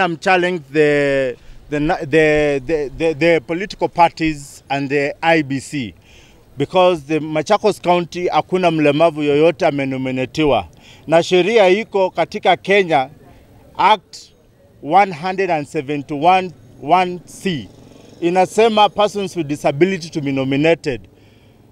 I'm challenging the the, the, the, the, political parties and the IBC because the Machakos County hakuna mlemavu yoyote amenominatiwa, na sheria iko katika Kenya Act 171 1C inasema persons with disability to be nominated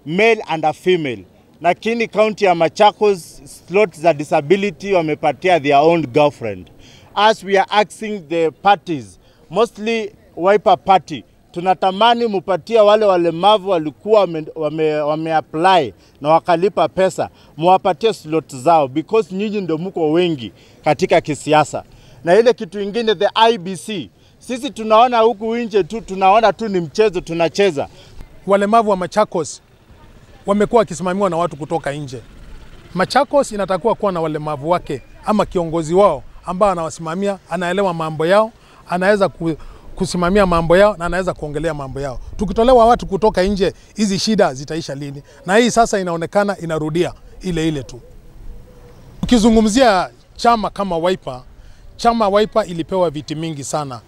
male and a female, lakini kaunti ya Machakos slot za disability wamepatia their own girlfriend. As we are asking the parties mostly Wiper Party, tunatamani mupatie wale walemavu walikuwa wame, wame, wame na wakalipa pesa, muwapatie slot zao because nyinyi ndio mko wengi katika kisiasa. Na ile kitu ingine the IBC, sisi tunaona huku nje tu, tunaona tu ni mchezo tunacheza. Walemavu wa Machakos wamekuwa wakisimamiwa na watu kutoka nje. Machakos inatakiwa kuwa na walemavu wake ama kiongozi wao ambao anawasimamia, anaelewa mambo yao, anaweza ku, kusimamia mambo yao na anaweza kuongelea mambo yao. Tukitolewa watu kutoka nje, hizi shida zitaisha lini? Na hii sasa inaonekana inarudia ile ile tu. Ukizungumzia chama kama Wiper, chama Wiper ilipewa viti mingi sana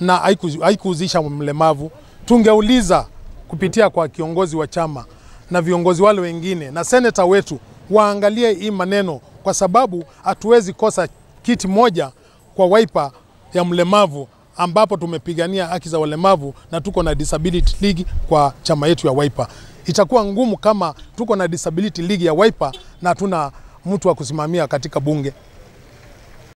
na haikuhusisha mlemavu. Tungeuliza kupitia kwa kiongozi wa chama na viongozi wale wengine na seneta wetu waangalie hii maneno, kwa sababu hatuwezi kosa kiti moja kwa waipa ya mlemavu ambapo tumepigania haki za walemavu na tuko na disability league kwa chama yetu ya Wiper. Itakuwa ngumu kama tuko na disability league ya Wiper na tuna mtu wa kusimamia katika bunge.